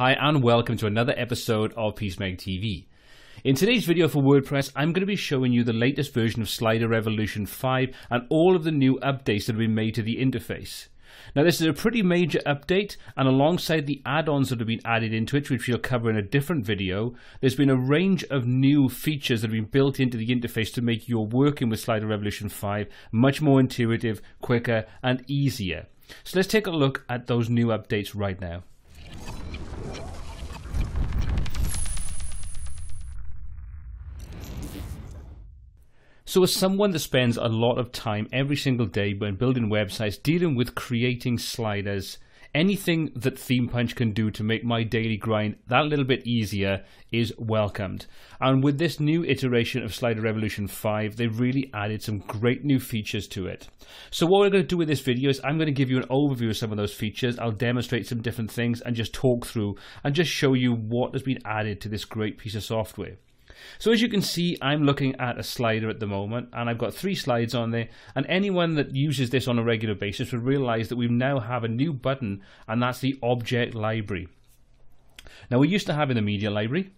Hi and welcome to another episode of Psmeg TV. In today's video for WordPress, I'm going to be showing you the latest version of Slider Revolution 5 and all of the new updates that have been made to the interface. Now this is a pretty major update and alongside the add-ons that have been added into it, which we'll cover in a different video, there's been a range of new features that have been built into the interface to make your working with Slider Revolution 5 much more intuitive, quicker and easier. So let's take a look at those new updates right now. So, as someone that spends a lot of time every single day when building websites, dealing with creating sliders, anything that ThemePunch can do to make my daily grind that little bit easier is welcomed. And with this new iteration of Slider Revolution 5, they've really added some great new features to it. So what we're going to do with this video is I'm going to give you an overview of some of those features. I'll demonstrate some different things and just talk through and just show you what has been added to this great piece of software. So as you can see, I'm looking at a slider at the moment, and I've got three slides on there, and anyone that uses this on a regular basis would realize that we now have a new button, and that's the object library. Now we used to have in the media library,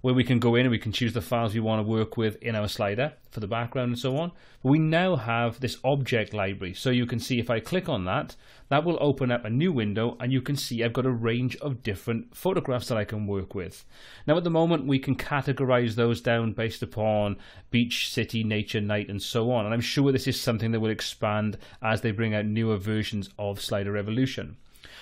where we can go in and we can choose the files we want to work with in our slider for the background and so on. But we now have this object library. So you can see if I click on that, that will open up a new window and you can see I've got a range of different photographs that I can work with. Now at the moment we can categorize those down based upon beach, city, nature, night and so on. And I'm sure this is something that will expand as they bring out newer versions of Slider Revolution.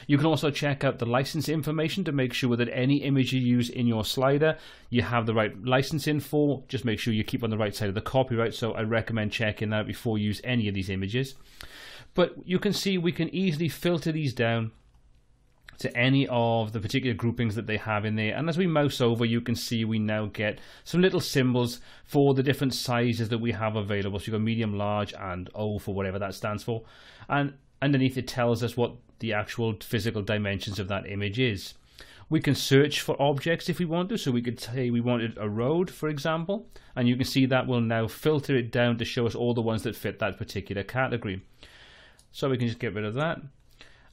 You can also check out the license information to make sure that any image you use in your slider, you have the right licensing for. Just make sure you keep on the right side of the copyright. So I recommend checking that before you use any of these images. But you can see we can easily filter these down to any of the particular groupings that they have in there. And as we mouse over, you can see we now get some little symbols for the different sizes that we have available. So you've got medium, large, and O for whatever that stands for. And underneath it tells us what the actual physical dimensions of that image is. We can search for objects if we want to, so we could say we wanted a road, for example, and you can see that will now filter it down to show us all the ones that fit that particular category. So we can just get rid of that.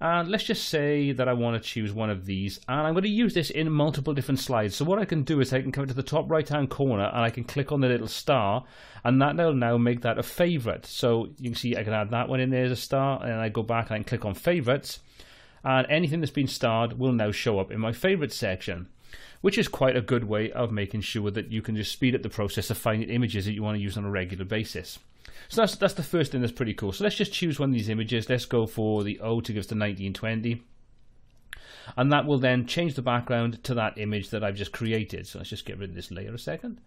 And let's just say that I want to choose one of these. And I'm going to use this in multiple different slides. So what I can do is I can come to the top right hand corner and I can click on the little star. And that will now make that a favorite. So you can see I can add that one in there as a star. And I go back and I click on favorites. And anything that's been starred will now show up in my favorites section which is quite a good way of making sure that you can just speed up the process of finding images that you want to use on a regular basis. So that's that's the first thing that's pretty cool. So let's just choose one of these images. Let's go for the O to give us the 1920. And that will then change the background to that image that I've just created. So let's just get rid of this layer a second.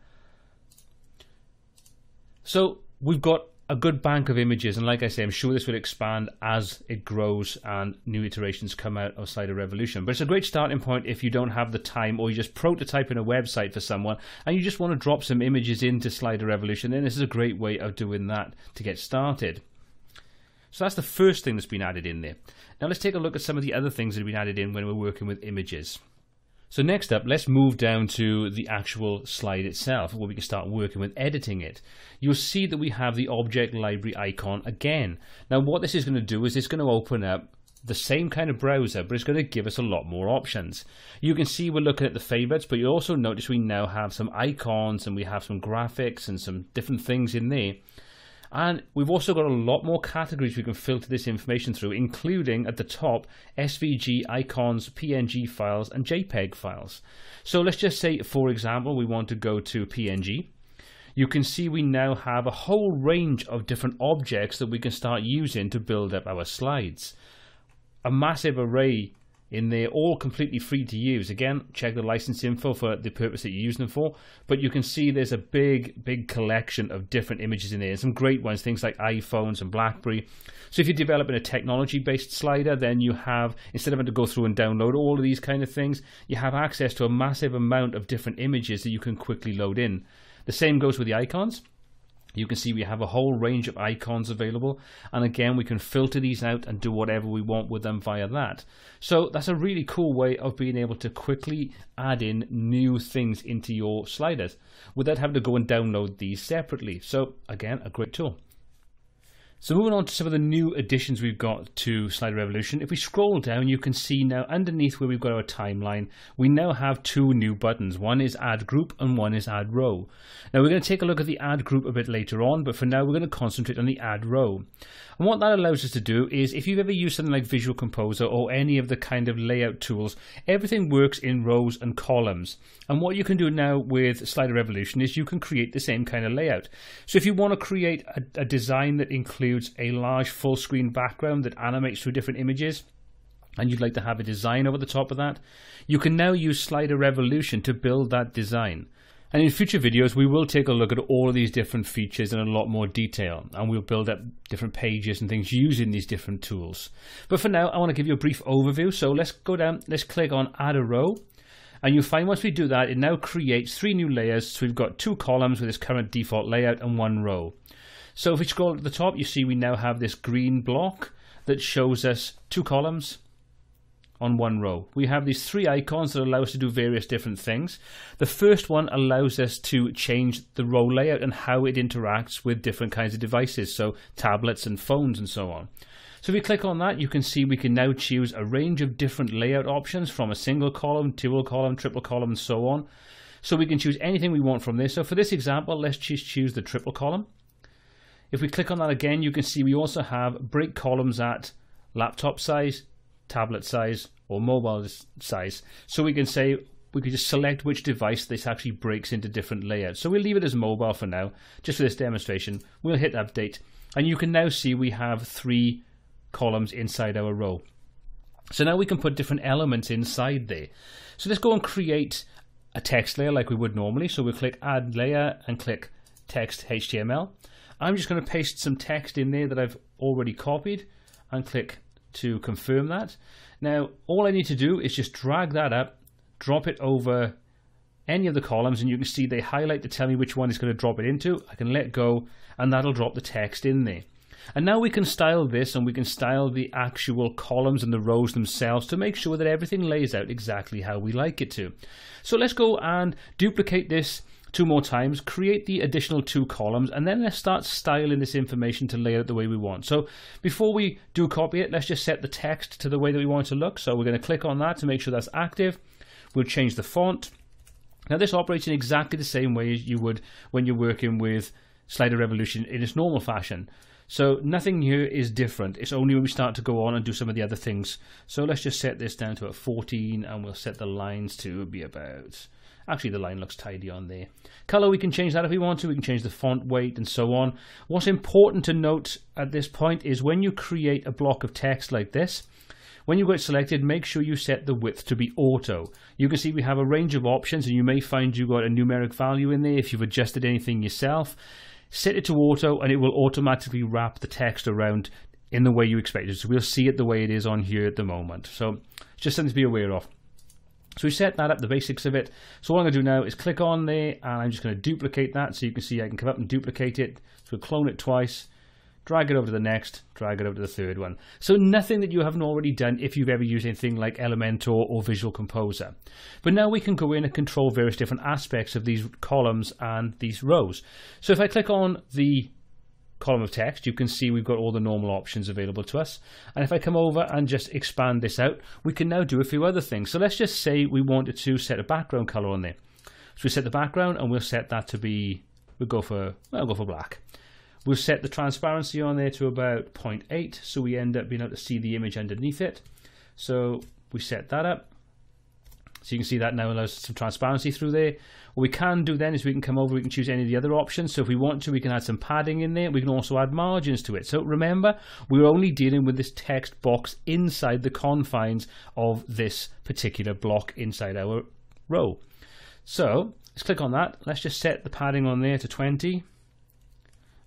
So we've got a good bank of images, and like I say, I'm sure this will expand as it grows and new iterations come out of Slider Revolution. But it's a great starting point if you don't have the time or you're just prototyping a website for someone and you just want to drop some images into Slider Revolution, then this is a great way of doing that to get started. So that's the first thing that's been added in there. Now let's take a look at some of the other things that have been added in when we're working with images. So next up, let's move down to the actual slide itself, where we can start working with editing it. You'll see that we have the object library icon again. Now what this is going to do is it's going to open up the same kind of browser, but it's going to give us a lot more options. You can see we're looking at the favorites, but you also notice we now have some icons and we have some graphics and some different things in there. And we've also got a lot more categories we can filter this information through, including at the top SVG, icons, PNG files, and JPEG files. So let's just say, for example, we want to go to PNG. You can see we now have a whole range of different objects that we can start using to build up our slides. A massive array in there, all completely free to use. Again, check the license info for the purpose that you're using them for. But you can see there's a big, big collection of different images in there. Some great ones, things like iPhones and BlackBerry. So if you're developing a technology-based slider, then you have, instead of having to go through and download all of these kind of things, you have access to a massive amount of different images that you can quickly load in. The same goes with the icons. You can see we have a whole range of icons available and again we can filter these out and do whatever we want with them via that. So that's a really cool way of being able to quickly add in new things into your sliders without having to go and download these separately. So again a great tool. So moving on to some of the new additions we've got to Slider Revolution. If we scroll down, you can see now underneath where we've got our timeline, we now have two new buttons. One is Add Group and one is Add Row. Now we're going to take a look at the Add Group a bit later on, but for now we're going to concentrate on the Add Row. And what that allows us to do is if you've ever used something like Visual Composer or any of the kind of layout tools, everything works in rows and columns. And what you can do now with Slider Revolution is you can create the same kind of layout. So if you want to create a, a design that includes a large full screen background that animates through different images, and you'd like to have a design over the top of that, you can now use Slider Revolution to build that design. And in future videos, we will take a look at all of these different features in a lot more detail, and we'll build up different pages and things using these different tools. But for now, I want to give you a brief overview. So let's go down, let's click on Add a Row, and you'll find once we do that, it now creates three new layers. So we've got two columns with its current default layout and one row. So if we scroll to the top, you see we now have this green block that shows us two columns on one row. We have these three icons that allow us to do various different things. The first one allows us to change the row layout and how it interacts with different kinds of devices, so tablets and phones and so on. So if we click on that, you can see we can now choose a range of different layout options from a single column, dual column, triple column, and so on. So we can choose anything we want from this. So for this example, let's just choose the triple column. If we click on that again, you can see we also have break columns at laptop size, tablet size or mobile size. So we can say we could just select which device this actually breaks into different layouts. So we'll leave it as mobile for now, just for this demonstration. We'll hit update and you can now see we have three columns inside our row. So now we can put different elements inside there. So let's go and create a text layer like we would normally. So we'll click add layer and click text HTML. I'm just going to paste some text in there that I've already copied and click to confirm that. Now, all I need to do is just drag that up, drop it over any of the columns, and you can see they highlight to tell me which one is going to drop it into. I can let go, and that'll drop the text in there. And now we can style this and we can style the actual columns and the rows themselves to make sure that everything lays out exactly how we like it to. So let's go and duplicate this two more times, create the additional two columns, and then let's start styling this information to lay out the way we want. So before we do copy it, let's just set the text to the way that we want it to look. So we're going to click on that to make sure that's active. We'll change the font. Now this operates in exactly the same way as you would when you're working with Slider Revolution in its normal fashion. So nothing here is different. It's only when we start to go on and do some of the other things. So let's just set this down to a 14 and we'll set the lines to be about Actually, the line looks tidy on there. Color, we can change that if we want to. We can change the font weight and so on. What's important to note at this point is when you create a block of text like this, when you get selected, make sure you set the width to be auto. You can see we have a range of options and you may find you've got a numeric value in there if you've adjusted anything yourself. Set it to auto and it will automatically wrap the text around in the way you expect it. So we'll see it the way it is on here at the moment. So just something to be aware of. So we set that up, the basics of it. So what I'm going to do now is click on there and I'm just going to duplicate that so you can see I can come up and duplicate it. So we'll clone it twice, drag it over to the next, drag it over to the third one. So nothing that you haven't already done if you've ever used anything like Elementor or Visual Composer. But now we can go in and control various different aspects of these columns and these rows. So if I click on the column of text, you can see we've got all the normal options available to us. And if I come over and just expand this out, we can now do a few other things. So let's just say we wanted to set a background color on there. So we set the background and we'll set that to be, we'll go for, I'll go for black. We'll set the transparency on there to about 0.8 so we end up being able to see the image underneath it. So we set that up. So you can see that now allows some transparency through there. What we can do then is we can come over, we can choose any of the other options. So if we want to, we can add some padding in there. We can also add margins to it. So remember, we're only dealing with this text box inside the confines of this particular block inside our row. So let's click on that. Let's just set the padding on there to 20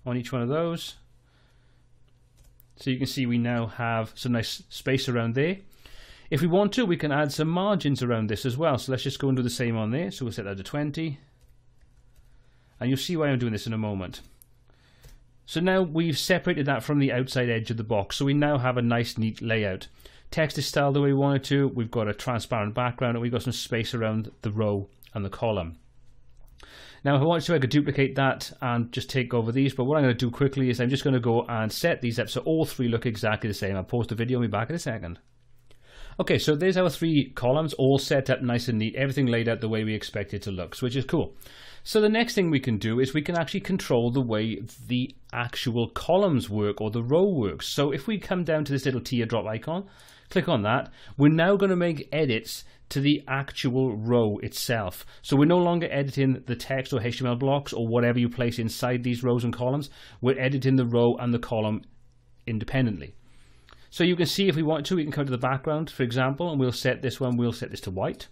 on each one of those. So you can see we now have some nice space around there. If we want to, we can add some margins around this as well. So let's just go and do the same on there. So we'll set that to 20. And you'll see why I'm doing this in a moment. So now we've separated that from the outside edge of the box. So we now have a nice, neat layout. Text is styled the way we want it to. We've got a transparent background and we've got some space around the row and the column. Now, if I wanted to, I could duplicate that and just take over these. But what I'm going to do quickly is I'm just going to go and set these up so all three look exactly the same. I'll pause the video and be back in a second. Okay, so there's our three columns all set up nice and neat, everything laid out the way we expect it to look, which is cool. So the next thing we can do is we can actually control the way the actual columns work or the row works. So if we come down to this little teardrop icon, click on that, we're now going to make edits to the actual row itself. So we're no longer editing the text or HTML blocks or whatever you place inside these rows and columns. We're editing the row and the column independently. So you can see if we want to, we can come to the background, for example, and we'll set this one, we'll set this to white.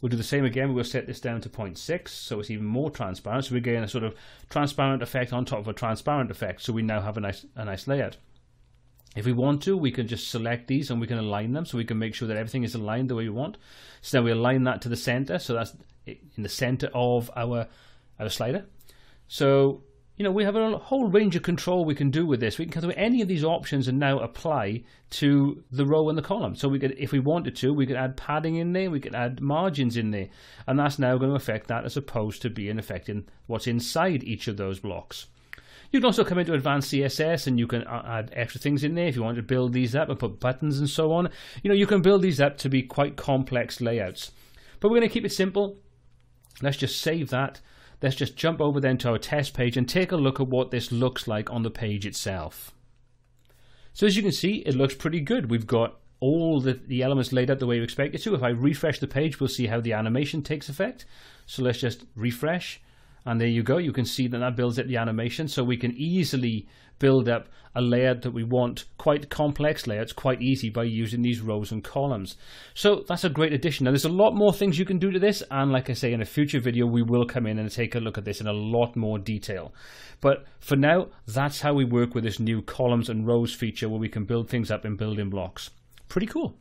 We'll do the same again, we'll set this down to 0.6, so it's even more transparent. So we're getting a sort of transparent effect on top of a transparent effect, so we now have a nice, a nice layout. If we want to, we can just select these and we can align them so we can make sure that everything is aligned the way we want. So now we align that to the center, so that's in the center of our, our slider. So you know, we have a whole range of control we can do with this. We can do any of these options and now apply to the row and the column. So we could, if we wanted to, we could add padding in there, we could add margins in there, and that's now going to affect that as opposed to being affecting what's inside each of those blocks. You can also come into advanced CSS and you can add extra things in there if you want to build these up and put buttons and so on. You know, you can build these up to be quite complex layouts. But we're going to keep it simple. Let's just save that let's just jump over then to our test page and take a look at what this looks like on the page itself. So as you can see, it looks pretty good. We've got all the, the elements laid out the way we expect it to. If I refresh the page, we'll see how the animation takes effect. So let's just refresh. And there you go. You can see that that builds up the animation. So we can easily build up a layout that we want, quite complex layouts, quite easy by using these rows and columns. So that's a great addition. Now there's a lot more things you can do to this. And like I say, in a future video, we will come in and take a look at this in a lot more detail. But for now, that's how we work with this new columns and rows feature where we can build things up in building blocks. Pretty cool.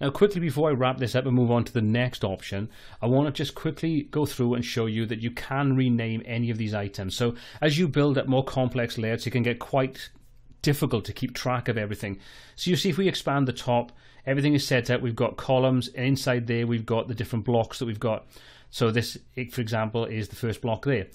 Now quickly before I wrap this up and move on to the next option, I want to just quickly go through and show you that you can rename any of these items. So as you build up more complex layouts, it can get quite difficult to keep track of everything. So you see if we expand the top, everything is set up. We've got columns and inside there we've got the different blocks that we've got. So this, for example, is the first block there.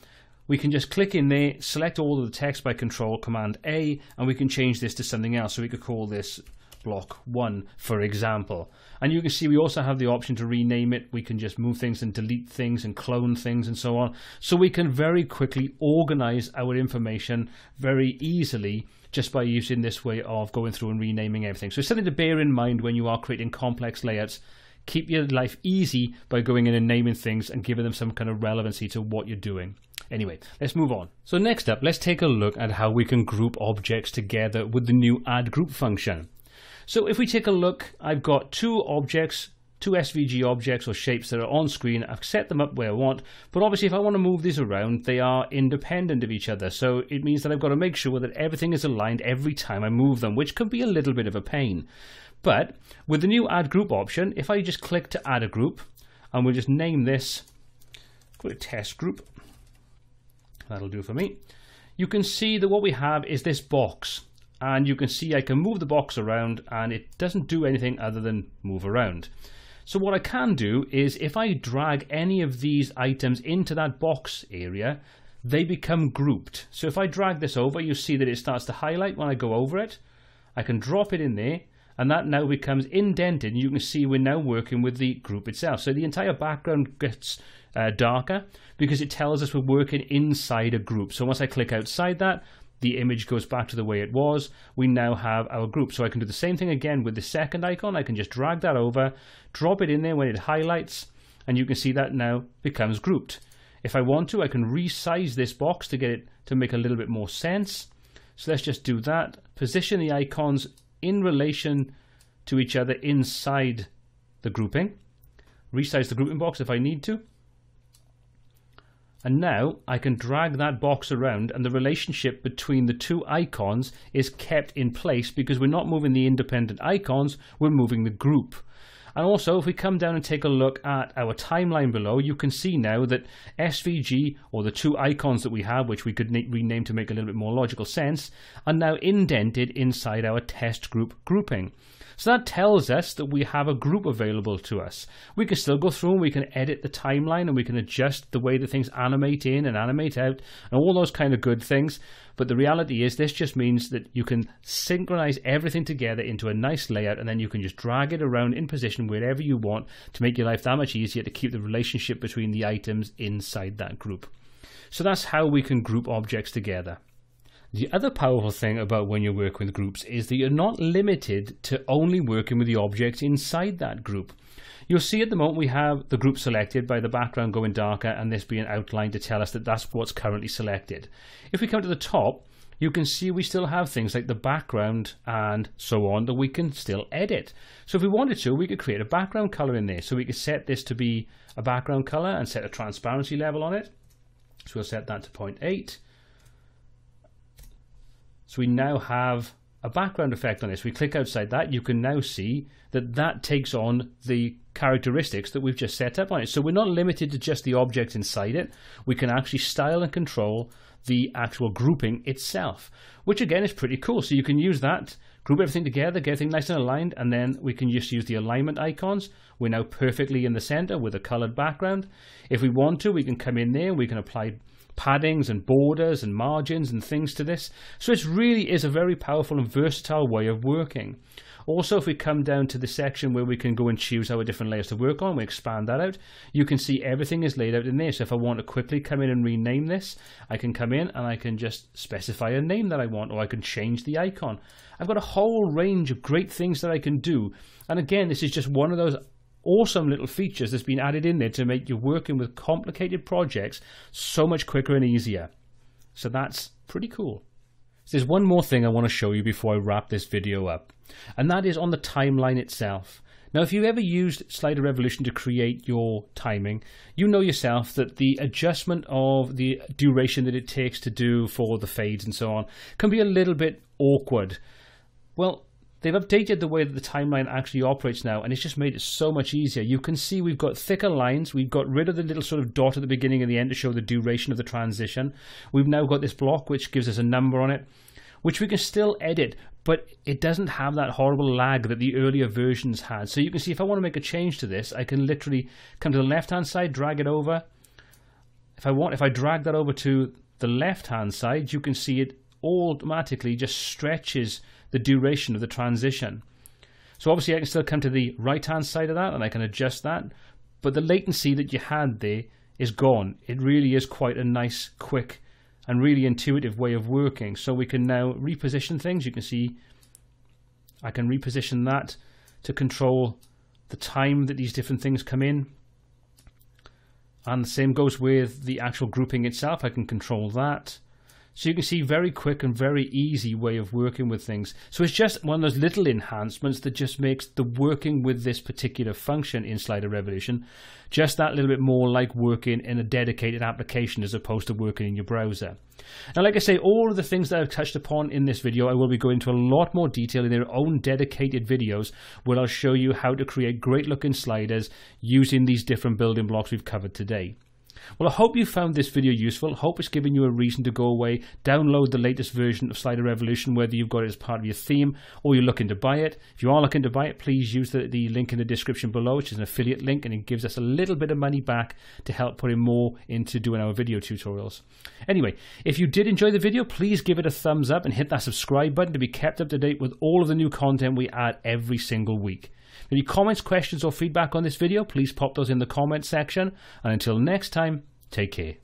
We can just click in there, select all of the text by Control Command A, and we can change this to something else. So we could call this block 1, for example. And you can see we also have the option to rename it. We can just move things and delete things and clone things and so on. So we can very quickly organize our information very easily just by using this way of going through and renaming everything. So it's something to bear in mind when you are creating complex layouts. Keep your life easy by going in and naming things and giving them some kind of relevancy to what you're doing. Anyway, let's move on. So next up, let's take a look at how we can group objects together with the new add group function. So if we take a look, I've got two objects, two SVG objects or shapes that are on screen. I've set them up where I want, but obviously if I want to move these around, they are independent of each other. So it means that I've got to make sure that everything is aligned every time I move them, which can be a little bit of a pain. But with the new add group option, if I just click to add a group, and we'll just name this, go to test group, that'll do for me. You can see that what we have is this box and you can see I can move the box around and it doesn't do anything other than move around. So what I can do is if I drag any of these items into that box area, they become grouped. So if I drag this over, you see that it starts to highlight when I go over it. I can drop it in there and that now becomes indented. You can see we're now working with the group itself. So the entire background gets uh, darker because it tells us we're working inside a group. So once I click outside that, the image goes back to the way it was. We now have our group. So I can do the same thing again with the second icon. I can just drag that over, drop it in there when it highlights, and you can see that now becomes grouped. If I want to, I can resize this box to get it to make a little bit more sense. So let's just do that. Position the icons in relation to each other inside the grouping. Resize the grouping box if I need to. And now I can drag that box around and the relationship between the two icons is kept in place because we're not moving the independent icons, we're moving the group. And also, if we come down and take a look at our timeline below, you can see now that SVG, or the two icons that we have, which we could rename to make a little bit more logical sense, are now indented inside our test group grouping. So that tells us that we have a group available to us. We can still go through and we can edit the timeline and we can adjust the way that things animate in and animate out and all those kind of good things. But the reality is, this just means that you can synchronize everything together into a nice layout and then you can just drag it around in position wherever you want to make your life that much easier to keep the relationship between the items inside that group. So that's how we can group objects together. The other powerful thing about when you're working with groups is that you're not limited to only working with the objects inside that group. You'll see at the moment we have the group selected by the background going darker and this being outlined to tell us that that's what's currently selected. If we come to the top, you can see we still have things like the background and so on that we can still edit. So if we wanted to, we could create a background color in there. So we could set this to be a background color and set a transparency level on it. So we'll set that to 0.8. So we now have a background effect on this. We click outside that, you can now see that that takes on the characteristics that we've just set up on it. So we're not limited to just the objects inside it. We can actually style and control the actual grouping itself, which again is pretty cool. So you can use that, group everything together, get everything nice and aligned, and then we can just use the alignment icons. We're now perfectly in the center with a colored background. If we want to, we can come in there, we can apply paddings and borders and margins and things to this. So it really is a very powerful and versatile way of working. Also, if we come down to the section where we can go and choose our different layers to work on, we expand that out, you can see everything is laid out in there. So if I want to quickly come in and rename this, I can come in and I can just specify a name that I want, or I can change the icon. I've got a whole range of great things that I can do. And again, this is just one of those awesome little features that's been added in there to make you working with complicated projects so much quicker and easier. So that's pretty cool. So there's one more thing I want to show you before I wrap this video up, and that is on the timeline itself. Now, if you ever used Slider Revolution to create your timing, you know yourself that the adjustment of the duration that it takes to do for the fades and so on can be a little bit awkward. Well, They've updated the way that the timeline actually operates now, and it's just made it so much easier. You can see we've got thicker lines. We've got rid of the little sort of dot at the beginning and the end to show the duration of the transition. We've now got this block which gives us a number on it, which we can still edit, but it doesn't have that horrible lag that the earlier versions had. So you can see if I want to make a change to this, I can literally come to the left-hand side, drag it over. If I want, if I drag that over to the left-hand side, you can see it automatically just stretches the duration of the transition. So obviously I can still come to the right hand side of that and I can adjust that, but the latency that you had there is gone. It really is quite a nice, quick and really intuitive way of working. So we can now reposition things. You can see I can reposition that to control the time that these different things come in. And the same goes with the actual grouping itself. I can control that. So you can see very quick and very easy way of working with things. So it's just one of those little enhancements that just makes the working with this particular function in Slider Revolution just that little bit more like working in a dedicated application as opposed to working in your browser. Now, like I say, all of the things that I've touched upon in this video, I will be going into a lot more detail in their own dedicated videos where I'll show you how to create great looking sliders using these different building blocks we've covered today. Well, I hope you found this video useful. Hope it's given you a reason to go away, download the latest version of Slider Revolution, whether you've got it as part of your theme or you're looking to buy it. If you are looking to buy it, please use the, the link in the description below, which is an affiliate link, and it gives us a little bit of money back to help putting more into doing our video tutorials. Anyway, if you did enjoy the video, please give it a thumbs up and hit that subscribe button to be kept up to date with all of the new content we add every single week. Any comments, questions, or feedback on this video, please pop those in the comment section. And until next time, take care.